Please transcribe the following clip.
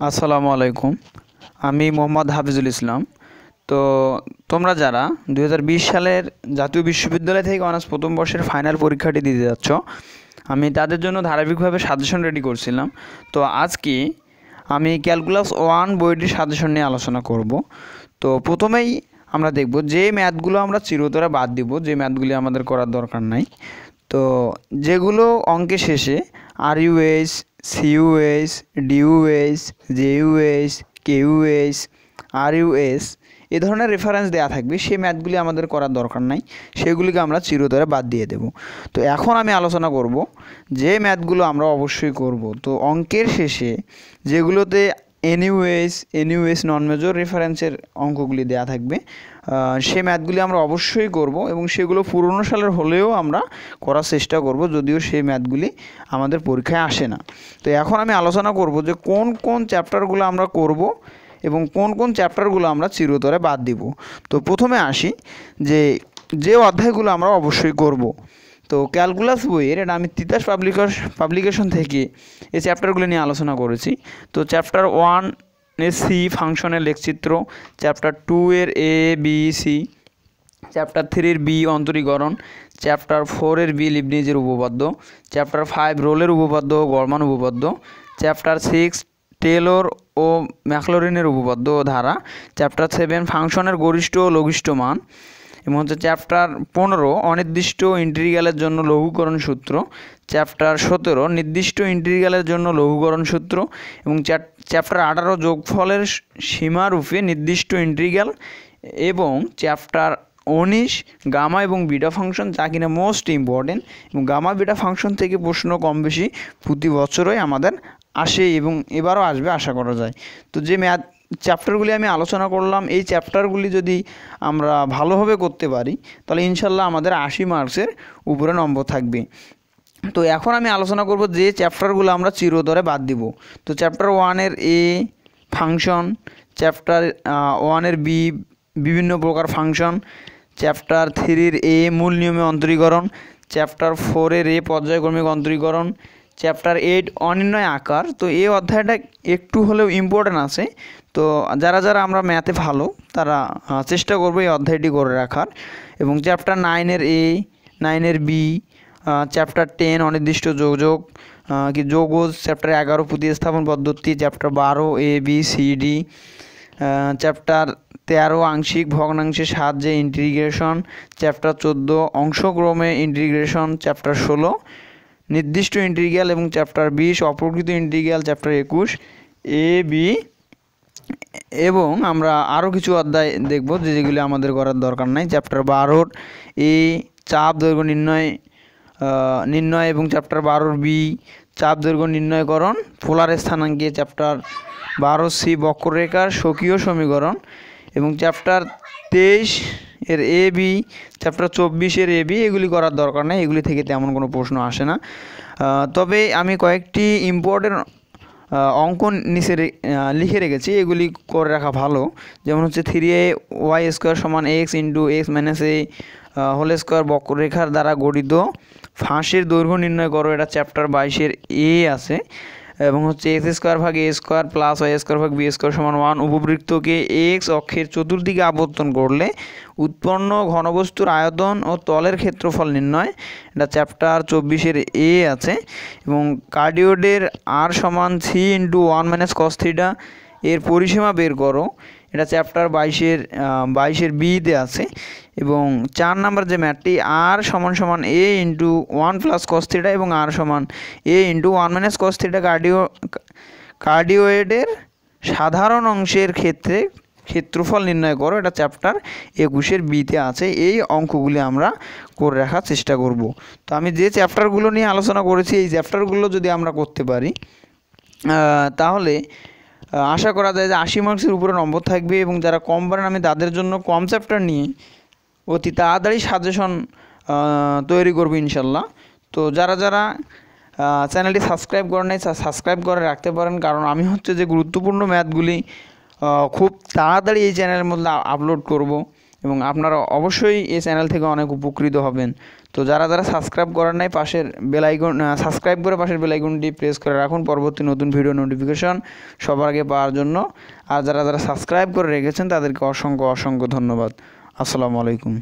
আসসালামু আলাইকুম। আমি মোহাম্মদ হাফিজুল ইসলাম। তো তোমরা যারা দু হাজার বিশ সালের জাতীয় বিশ্ববিদ্যালয় থেকে অনার্স প্রথম বর্ষের ফাইনাল পরীক্ষাটি দিতে যাচ্ছ, আমি তাদের জন্য ধারাবাহিকভাবে সাজেশন রেডি করছিলাম। তো আজকে আমি ক্যালকুলাস ওয়ান বইটির সাজেশন নিয়ে আলোচনা করব। তো প্রথমেই আমরা দেখব যে ম্যাথগুলো আমরা চিরতরে বাদ দিব, যে ম্যাথগুলি আমাদের করার দরকার নাই। তো যেগুলো অঙ্কে শেষে আর ইউএস সিইউএস ডিউএস জেইউএস, কেইউএস আর ইউএস এ ধরনের রেফারেন্স দেওয়া থাকবে। সেই ম্যাথগুলি আমাদের করার দরকার নাই। সেগুলিকে আমরা চিরতরে বাদ দিয়ে দেব। তো এখন আমি আলোচনা করব যে ম্যাথগুলো আমরা অবশ্যই করব। তো অঙ্কের শেষে যেগুলোতে এনইউএস এনইউএস নন মেজর রেফারেন্সের অঙ্কগুলি দেওয়া থাকবে। সে ম্যাথগুলি আমরা অবশ্যই করব এবং সেগুলো পুরনো সালের হলেও আমরা করার চেষ্টা করব, যদিও সেই ম্যাথগুলি আমাদের পরীক্ষায় আসে না। তো এখন আমি আলোচনা করব যে কোন কোন চ্যাপ্টারগুলো আমরা করব এবং কোন কোন চ্যাপ্টারগুলো আমরা চিরতরে বাদ দিব। তো প্রথমে আসি যে যে অধ্যায়গুলো আমরা অবশ্যই করব। তো ক্যালকুলাস বইয়ের এটা আমি তিতাস পাবলিকাস পাবলিকেশন থেকে এই চ্যাপ্টারগুলো নিয়ে আলোচনা করেছি। তো চ্যাপ্টার ওয়ান এ সি ফাংশনের লেখচিত্র চ্যাপ্টার টু এর এ বি সি চ্যাপ্টার থ্রির বি অন্তরীকরণ চ্যাপ্টার ফোরের বি লিবনিজের উপপাদ্য চ্যাপ্টার ফাইভ রোলের উপপাদ্য গরমান উপপাদ্য চ্যাপ্টার সিক্স টেলর ও ম্যাকলোরিনের উপপাদ্য ধারা চ্যাপ্টার সেভেন ফাংশনের গরিষ্ঠ ও লঘিষ্ঠ মান এবং হচ্ছে চ্যাপ্টার পনেরো, অনির্দিষ্ট ইন্টিগ্রালের জন্য লঘুকরণ সূত্র। চ্যাপ্টার সতেরো, নির্দিষ্ট ইন্টিগ্রালের জন্য লঘুকরণ সূত্র। এবং চ্যাপ্টার আঠারো, যোগফলের সীমারূপে নির্দিষ্ট ইন্টিগ্রাল। এবং চ্যাপ্টার উনিশ, গামা এবং বিটা ফাংশন যা কিনা মোস্ট ইম্পর্টেন্ট। এবং গামা, বিটা ফাংশন থেকে প্রশ্ন কম বেশি প্রতি বছরই আমাদের আসে এবং এবারও আসবে, আশা করা যায়। তো যে ম্যাথ চ্যাপ্টারগুলি আমি আলোচনা করলাম। এই চ্যাপ্টারগুলি যদি আমরা ভালোভাবে করতে পারি, তাহলে ইনশাল্লাহ আমাদের আশি মার্কসের উপরে নম্বর থাকবে। তো এখন আমি আলোচনা করব যে চ্যাপ্টারগুলো আমরা চিরতরে বাদ দিব। তো চ্যাপ্টার ওয়ানের এ ফাংশন চ্যাপ্টার ওয়ানের বি বিভিন্ন প্রকার ফাংশন চ্যাপ্টার থ্রির এ মূল নিয়মে অন্তরীকরণ চ্যাপ্টার ফোরের এ পর্যায়ক্রমিক অন্তরীকরণ চ্যাপ্টার এইট অনির্ণয় আকার। তো এই অধ্যায়টা একটু হলেও ইম্পর্ট্যান্ট আছে। তো যারা যারা আমরা ম্যাথে ভালো, তারা চেষ্টা করব এই অধ্যায়টি করে রাখার। এবং চ্যাপ্টার নাইনের এ নাইনের বি চ্যাপ্টার টেন অনির্দিষ্ট যোগাযোগ কি যোগজ চ্যাপ্টার এগারো প্রতিস্থাপন পদ্ধতি চ্যাপ্টার বারো A B C D chapter তেরো আংশিক ভগ্নাংশের সাহায্যে ইন্টিগ্রেশন চ্যাপ্টার চোদ্দ অংশক্রমে ইন্টিগ্রেশন চ্যাপ্টার ষোলো নির্দিষ্ট ইন্টিগ্রাল এবং চ্যাপ্টার বিশ অপ্রকৃত ইন্টিগ্রাল চ্যাপ্টার একুশ এ বি এবং আমরা আরও কিছু অধ্যায় দেখব যেগুলি আমাদের করার দরকার নাই। চ্যাপ্টার বারোর এ চাপ, দৈর্ঘ্য নির্ণয় নির্ণয় এবং চ্যাপ্টার বারোর বি চাপ, দৈর্ঘ্য নির্ণয়করণ, পোলার স্থানাঙ্কে চ্যাপ্টার বারো সি বক্ররেখার স্বকীয় সমীকরণ এবং চ্যাপ্টার তেইশ এর এ বি চ্যাপ্টার চব্বিশের এ বি এগুলি করার দরকার নেই। এগুলি থেকে তেমন কোনো প্রশ্ন আসে না। তবে আমি কয়েকটি ইম্পর্টেন্ট অঙ্ক নিচে লিখে রেখেছি। এগুলি করে রাখা ভালো। যেমন হচ্ছে থ্রি এ ওয়াই স্কোয়ার সমান x into x minus a whole square বক্ররেখার দ্বারা গঠিত। ফাঁসের দৈর্ঘ্য নির্ণয় করো। এটা চ্যাপ্টার বাইশের এ আছে। এবং হচ্ছে এক্স স্কোয়ার ভাগ a square plus y square ভাগ বি স্কোয়ার সমান ওয়ান উপবৃত্তকে এক্স অক্ষের চতুর্দিকে আবর্তন করলে উৎপন্ন ঘনবস্তুর আয়তন ও তলের ক্ষেত্রফল নির্ণয়। এটা চ্যাপ্টার চব্বিশের এ আছে এবং কার্ডিওডের আর সমান C into one minus cos theta এর পরিসীমা বের করো। এটা চ্যাপ্টার বাইশের বাইশের বিতে আছে এবং চার নাম্বার যে ম্যাটটি আর সমান সমান a into one plus cos theta এবং আর সমান a into one minus cos theta cardio কার্ডিওয়েডের সাধারণ অংশের ক্ষেত্রে ক্ষেত্রফল নির্ণয় করো। এটা চ্যাপ্টার একুশের বিতে আছে। এই অঙ্কগুলি আমরা করে রাখার চেষ্টা করব। তো আমি যে চ্যাপ্টারগুলো নিয়ে আলোচনা করেছি, এই চ্যাপ্টারগুলো যদি আমরা করতে পারি তাহলে আশা করা যায় যে আশি মার্কসের উপরে নম্বর থাকবে এবং যারা কম পারেন, আমি তাদের জন্য কম চ্যাপ্টার নিয়ে অতি তাড়াতাড়ি সাজেশন তৈরি করব ইনশাল্লাহ। তো যারা যারা চ্যানেলটি সাবস্ক্রাইব করেন নাই সাবস্ক্রাইব করে রাখতে পারেন, কারণ আমি হচ্ছে যে গুরুত্বপূর্ণ ম্যাথগুলি খুব তাড়াতাড়ি এই চ্যানেলের মধ্যে আপলোড করব। এবং আপনারা অবশ্যই এই চ্যানেল থেকে অনেক উপকৃত হবেন। তো যারা যারা সাবস্ক্রাইব করার নাই, পাশের বেলাইকন সাবস্ক্রাইব করে পাশের বেলাইকনটি প্রেস করে রাখুন। পরবর্তী নতুন ভিডিও নোটিফিকেশন সবার আগে পাওয়ার জন্য। আর যারা যারা সাবস্ক্রাইব করে রেখেছেন, তাদেরকে অসংখ্য অসংখ্য ধন্যবাদ। আসসালামু আলাইকুম।